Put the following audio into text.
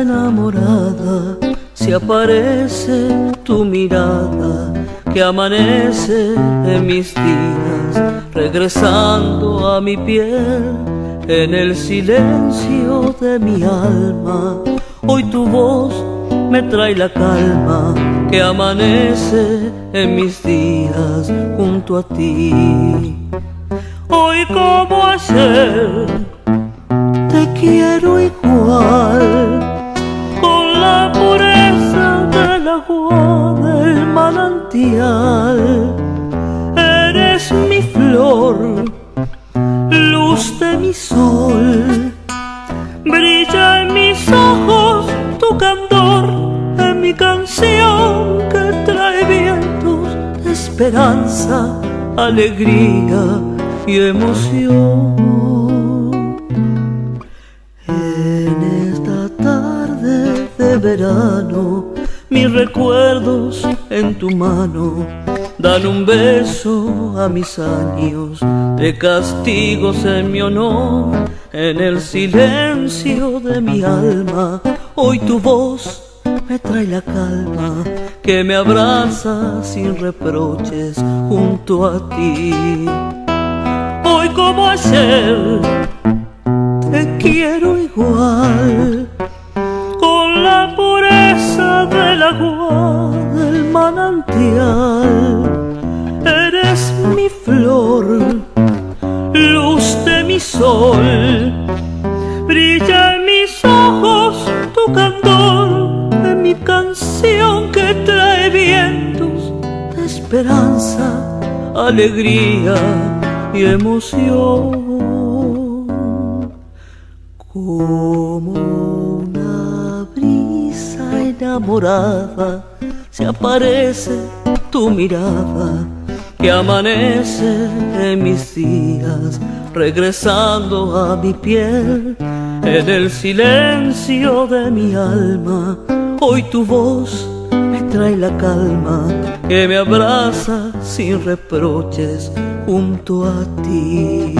enamorada se aparece tu mirada que amanece en mis días, regresando a mi piel en el silencio de mi alma. Hoy tu voz me trae la calma que amanece en mis días junto a ti. Hoy como ayer te quiero igual Eres mi flor, luz de mi sol, brilla en mis ojos tu candor, en mi canción que trae vientos esperanza, alegría y emoción. En esta tarde de verano, mis recuerdos en tu mano dan un beso a mis años de castigos en mi honor. En el silencio de mi alma, hoy tu voz me trae la calma que me abraza sin reproches junto a ti. Hoy como ayer te quiero igual del agua del manantial. Eres mi flor, luz de mi sol, brilla en mis ojos tu candor, en mi canción que trae vientos de esperanza, alegría y emoción. Como enamorada se aparece tu mirada que amanece en mis días, regresando a mi piel en el silencio de mi alma. Hoy tu voz me trae la calma que me abraza sin reproches junto a ti.